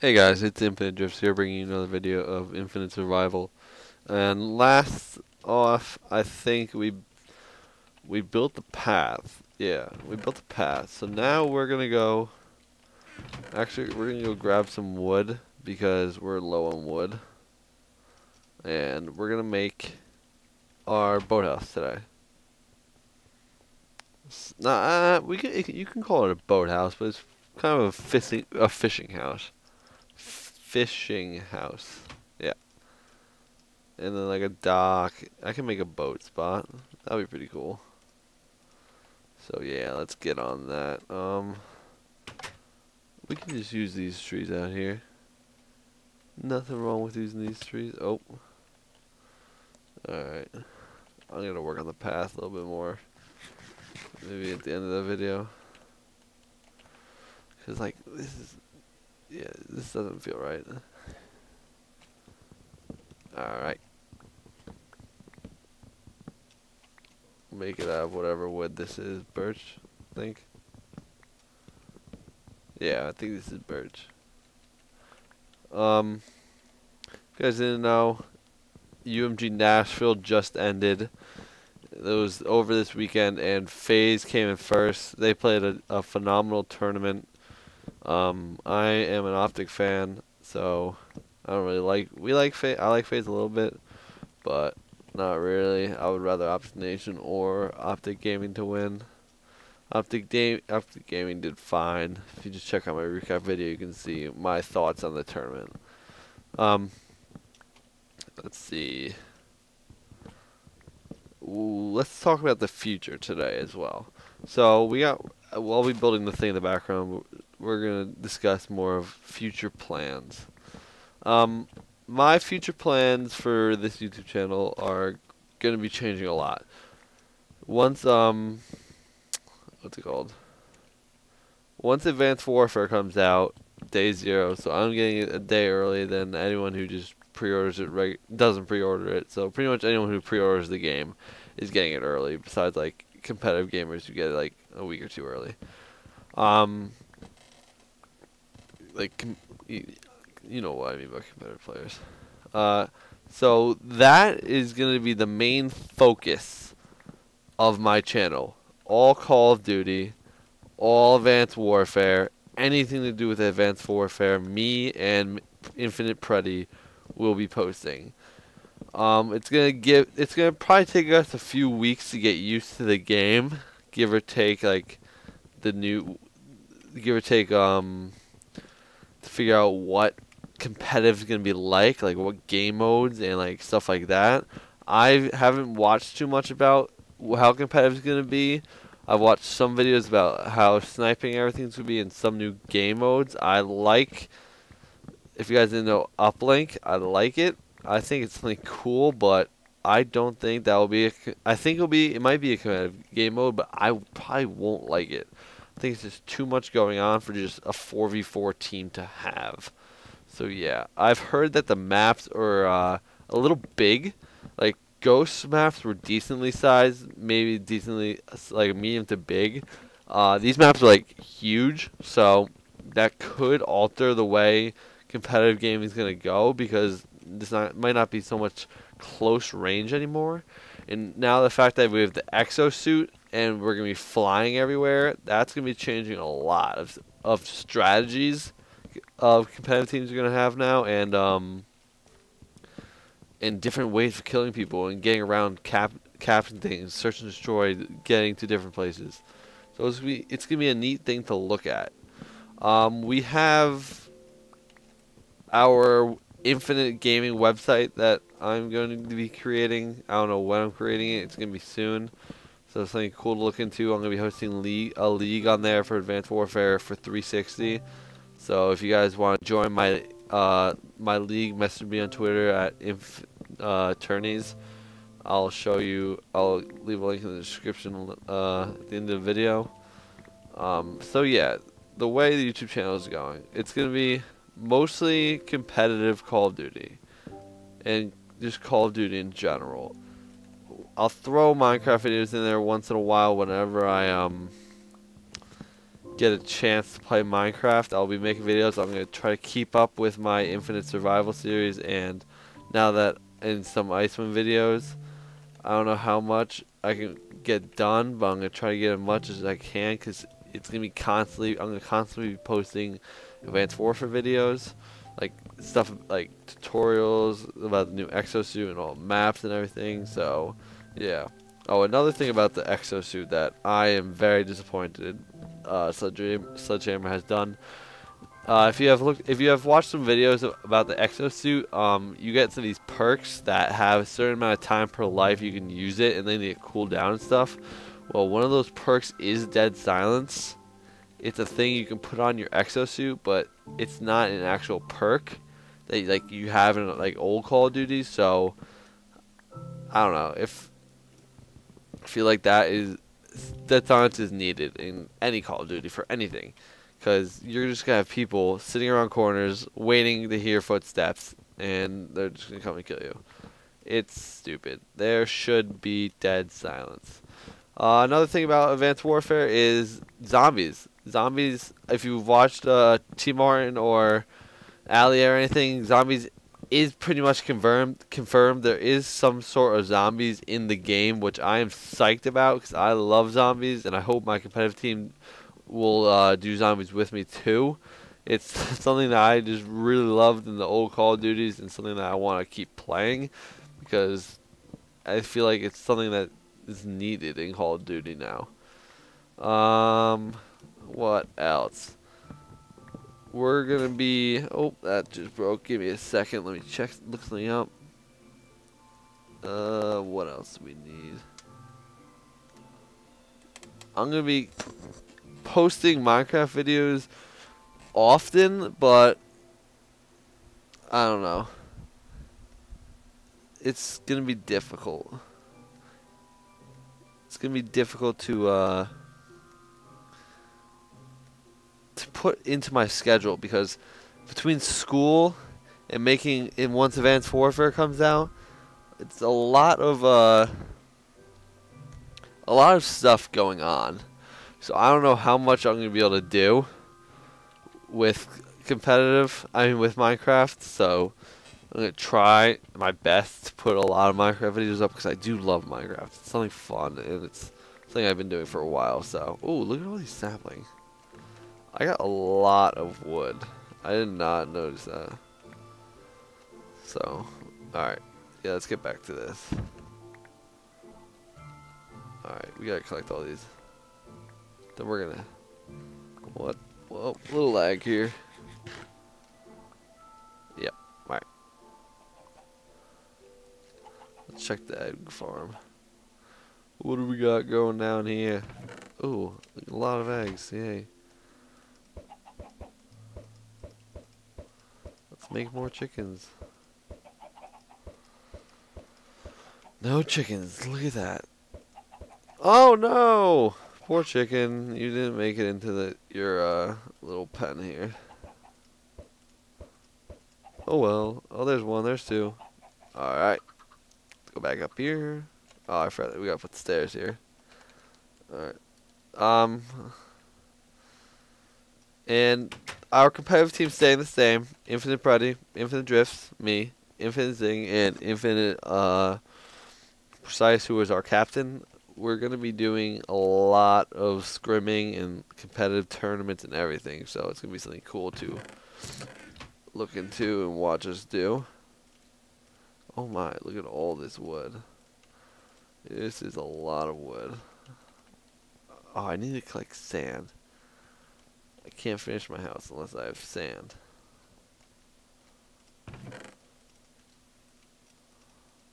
Hey guys, it's Infinite Driftz here bringing you another video of Infinite Survival. And last off, I think we we built the path. Yeah, we built the path. So now we're going to go Actually, we're going to go grab some wood because we're low on wood. And we're going to make our boathouse today. Nah, we can, you can call it a boathouse, but it's kind of a fishing a fishing house fishing house. Yeah. And then like a dock. I can make a boat spot. That'd be pretty cool. So yeah, let's get on that. Um, we can just use these trees out here. Nothing wrong with using these trees. Oh. Alright. I'm gonna work on the path a little bit more. Maybe at the end of the video. Cause like, this is yeah, this doesn't feel right. Alright. Make it out of whatever wood this is. Birch, I think. Yeah, I think this is birch. Um, you guys didn't know, UMG Nashville just ended. It was over this weekend, and FaZe came in first. They played a, a phenomenal tournament. Um, I am an Optic fan, so I don't really like. We like FaZe. I like FaZe a little bit, but not really. I would rather Optic Nation or Optic Gaming to win. Optic, Game, Optic Gaming did fine. If you just check out my recap video, you can see my thoughts on the tournament. Um, let's see. Ooh, let's talk about the future today as well. So we got. While we're building the thing in the background, we're going to discuss more of future plans. Um, my future plans for this YouTube channel are going to be changing a lot. Once, um, what's it called? Once Advanced Warfare comes out, day zero, so I'm getting it a day early than anyone who just pre-orders it, doesn't pre-order it. So pretty much anyone who pre-orders the game is getting it early, besides like competitive gamers who get it like a week or two early. Um, like you know what I mean by competitive players. Uh, so that is going to be the main focus of my channel. All Call of Duty, all Advanced Warfare, anything to do with Advanced Warfare, me and Infinite Pretty will be posting. Um, it's gonna give. It's gonna probably take us a few weeks to get used to the game, give or take like the new, give or take um to figure out what competitive is going to be like, like what game modes and like stuff like that. I haven't watched too much about how competitive is going to be. I've watched some videos about how sniping everything's going to be in some new game modes. I like, if you guys didn't know Uplink, I like it. I think it's something cool, but I don't think that will be. A, I think it'll be. It might be a competitive game mode, but I probably won't like it. I think it's just too much going on for just a 4v4 team to have. So yeah, I've heard that the maps are uh, a little big. Like ghost maps were decently sized, maybe decently like medium to big. Uh, these maps are like huge, so that could alter the way competitive gaming is gonna go because this not, might not be so much close range anymore. And now the fact that we have the exosuit and we're going to be flying everywhere, that's going to be changing a lot of, of strategies of competitive teams are going to have now and um, and different ways of killing people and getting around cap capturing things, search and destroy, getting to different places. So it's gonna be, it's gonna be a neat thing to look at. Um, we have our infinite gaming website that I'm going to be creating. I don't know when I'm creating it. It's gonna be soon. So something cool to look into. I'm going to be hosting league, a league on there for Advanced Warfare for 360. So if you guys want to join my uh, my league, message me on Twitter at inf uh, attorneys. I'll show you. I'll leave a link in the description uh, at the end of the video. Um, so yeah, the way the YouTube channel is going, it's going to be mostly competitive Call of Duty and just Call of Duty in general. I'll throw Minecraft videos in there once in a while whenever I um get a chance to play Minecraft, I'll be making videos. I'm going to try to keep up with my Infinite Survival series and now that in some Iceman videos, I don't know how much I can get done, but I'm going to try to get as much as I can because it's going to be constantly, I'm going to constantly be posting Advanced Warfare videos, like stuff like tutorials about the new exosuit and all maps and everything, so yeah. Oh, another thing about the exosuit that I am very disappointed uh, Sledgehammer, has done. Uh, if you have looked, if you have watched some videos about the exosuit, um, you get to these perks that have a certain amount of time per life you can use it, and then they cool down and stuff. Well, one of those perks is Dead Silence. It's a thing you can put on your exosuit, but it's not an actual perk that like you have in like old Call of Duty. So I don't know if I feel like that is that silence is needed in any Call of Duty for anything, because you're just gonna have people sitting around corners waiting to hear footsteps, and they're just gonna come and kill you. It's stupid. There should be dead silence. Uh, another thing about Advanced Warfare is zombies. Zombies. If you've watched uh, TmarTn or Ali or anything, zombies is pretty much confirmed. Confirmed. There is some sort of zombies in the game, which I am psyched about because I love zombies, and I hope my competitive team will uh, do zombies with me too. It's something that I just really loved in the old Call of Duties, and something that I want to keep playing because I feel like it's something that is needed in Call of Duty now. Um, what else? we're gonna be oh that just broke. Give me a second. Let me check. Look something up. Uh what else do we need? I'm gonna be posting Minecraft videos often but I don't know. It's gonna be difficult. It's gonna be difficult to uh put into my schedule because between school and making and once Advanced Warfare comes out, it's a lot of uh, a lot of stuff going on. So I don't know how much I'm gonna be able to do with competitive. I mean with Minecraft. So I'm gonna try my best to put a lot of Minecraft videos up because I do love Minecraft. It's something fun and it's something I've been doing for a while. So oh look at all these saplings. I got a lot of wood. I did not notice that. So, alright. Yeah, let's get back to this. Alright, we gotta collect all these. Then we're gonna... What? Whoa, little lag here. Yep, alright. Let's check the egg farm. What do we got going down here? Ooh, a lot of eggs, yay. Make more chickens. No chickens. Look at that. Oh no! Poor chicken. You didn't make it into the your uh, little pen here. Oh well. Oh, there's one. There's two. Alright. Go back up here. Oh, I forgot. We gotta put the stairs here. Alright. Um. And our competitive team staying the same. Infinite Bruddy, Infinite Driftz, me, Infinite Zing, and Infinite uh, Precise, who is our captain. We're going to be doing a lot of scrimming and competitive tournaments and everything. So it's going to be something cool to look into and watch us do. Oh my, look at all this wood. This is a lot of wood. Oh, I need to collect sand. I can't finish my house unless I have sand.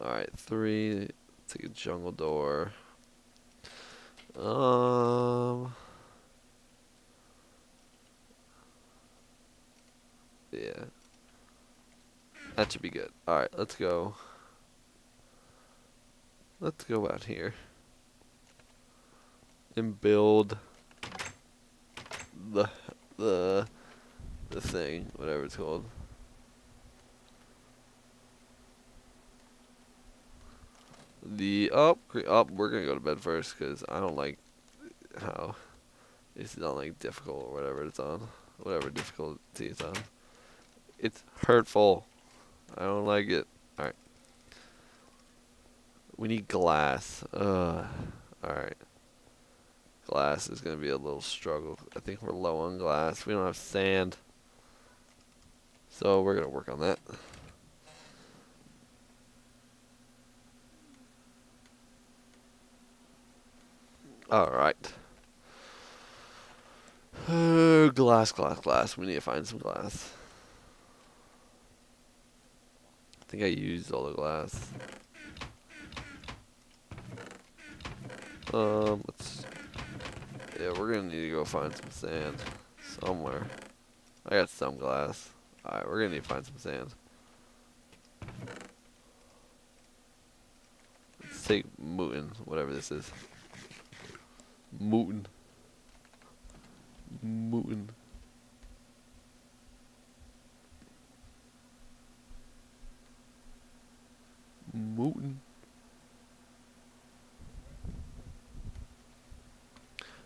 Alright, three. Take a jungle door. Um. Yeah. That should be good. Alright, let's go. Let's go out here. And build the the the thing, whatever it's called. The up, oh, up. Oh, we're gonna go to bed first because I don't like how it's on like difficult or whatever it's on. Whatever difficulty it's on. It's hurtful. I don't like it. Alright. We need glass. Ugh. Alright. Glass is going to be a little struggle. I think we're low on glass. We don't have sand. So we're going to work on that. Alright. Uh, glass, glass, glass. We need to find some glass. I think I used all the glass. Um, let's. Yeah, we're gonna need to go find some sand somewhere. I got some glass. Alright, we're gonna need to find some sand. Let's take Mootin, whatever this is. Mootin. Mootin.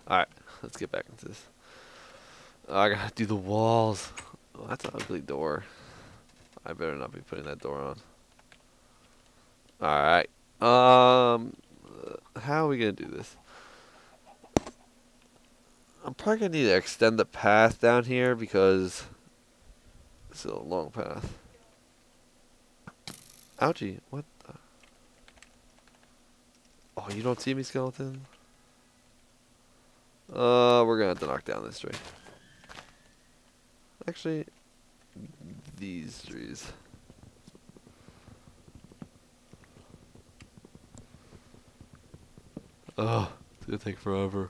Alright, let's get back into this. Oh, I gotta do the walls. Oh, that's an ugly door. I better not be putting that door on. Alright. Um, how are we gonna do this? I'm probably gonna need to extend the path down here because it's a long path. Ouchie, what the? Oh, you don't see me, skeleton? Uh, we're gonna have to knock down this tree. Actually, these trees. Oh, it's gonna take forever.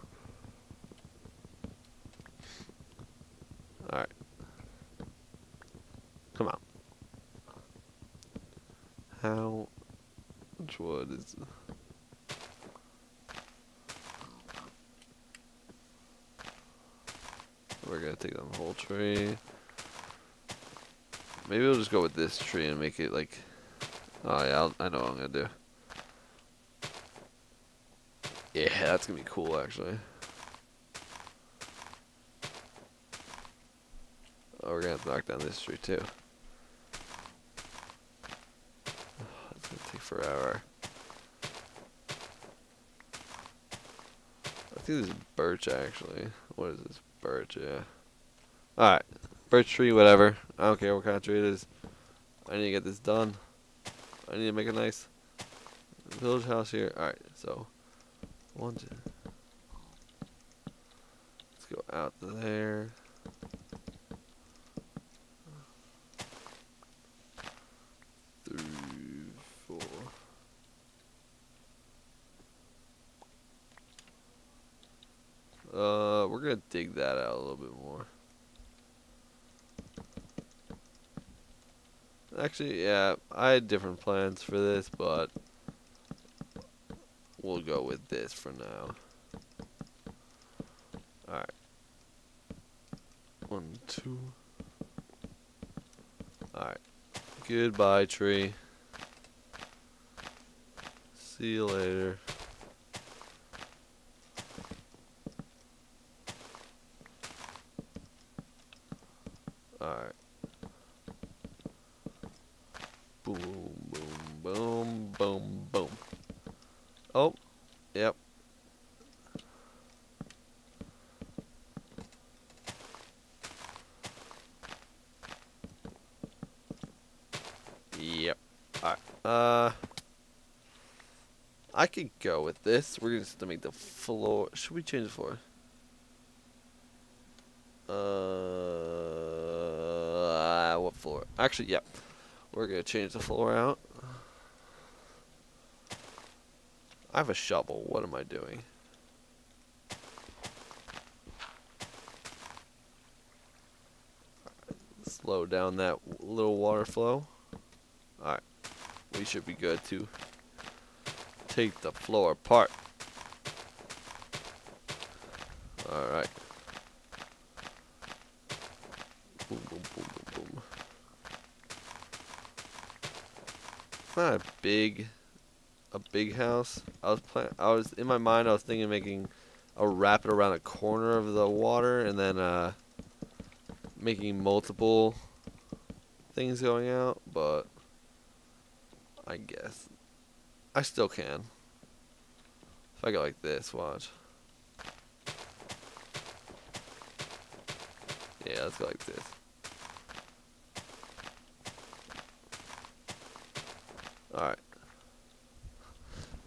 Alright. Come on. How much wood is We're gonna take the whole tree. Maybe we'll just go with this tree and make it like. Oh yeah, I'll, I know what I'm gonna do. Yeah, that's gonna be cool actually. Oh, we're gonna have to knock down this tree too. It's gonna take forever. I think this is birch actually. What is this? Birch, yeah. Alright. Birch tree, whatever. I don't care what kind of tree it is. I need to get this done. I need to make a nice village house here. Alright, so. One, two. Let's go out there. Three, four. Uh, we're gonna dig that out a little bit more. Actually, yeah, I had different plans for this, but we'll go with this for now. Alright. One, two. Alright. Goodbye, tree. See you later. Alright. Boom, boom, boom, boom, boom. Oh, yep. Yep. Alright. Uh, I could go with this. We're just to make the floor. Should we change the floor? Uh, what floor? Actually, yep. We're gonna change the floor out. I have a shovel. What am I doing? Slow down that little water flow. Alright. We should be good to take the floor apart. Alright. Boom, boom, boom, boom, boom. It's not a big, a big house. I was plan. I was in my mind. I was thinking of making I'll wrap it around a corner of the water and then uh, making multiple things going out, but I guess I still can. If I go like this, watch. Yeah, let's go like this. Alright.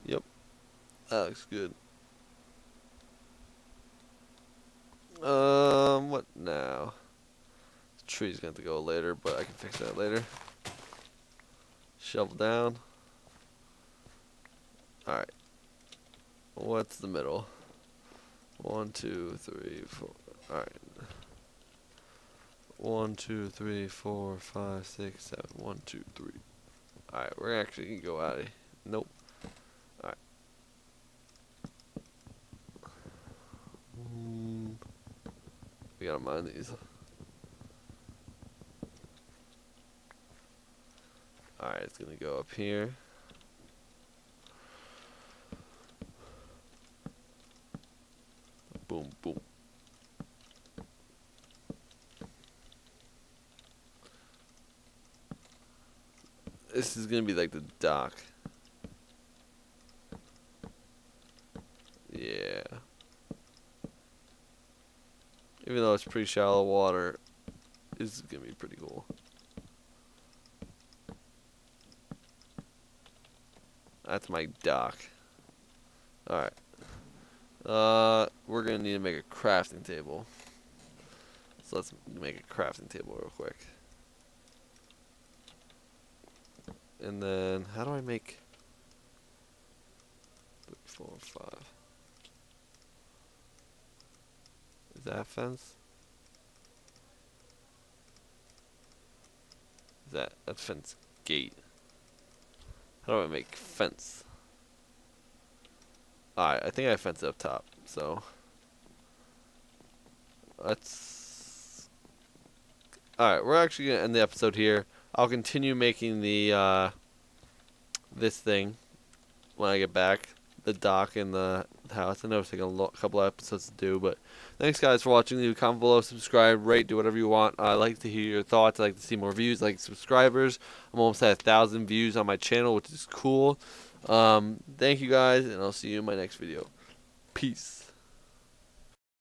Yep. That looks good. Um, what now? The tree's going to go later, but I can fix that later. Shovel down. Alright. What's the middle? One, two, three, four. Alright. One, two, three, four, five, six, seven. One, two, three. Alright, we're actually going to go out of Nope. Alright. We gotta mine these. Alright, it's gonna go up here. Boom, boom. This is gonna be like the dock. Yeah. Even though it's pretty shallow water, this is gonna be pretty cool. That's my dock. Alright. Uh, we're gonna need to make a crafting table. So let's make a crafting table real quick. And then, how do I make... Three, four, five. Is that fence? Is that, that fence gate? How do I make fence? Alright, I think I fence up top, so let's Alright, we're actually gonna end the episode here. I'll continue making the uh this thing when I get back. The dock and the house. I know it's taking a couple episodes to do, but thanks guys for watching. Leave a comment below, subscribe, rate, do whatever you want. I like to hear your thoughts. I like to see more views, like subscribers. I'm almost at a thousand views on my channel, which is cool. Um, thank you guys, and I'll see you in my next video. Peace.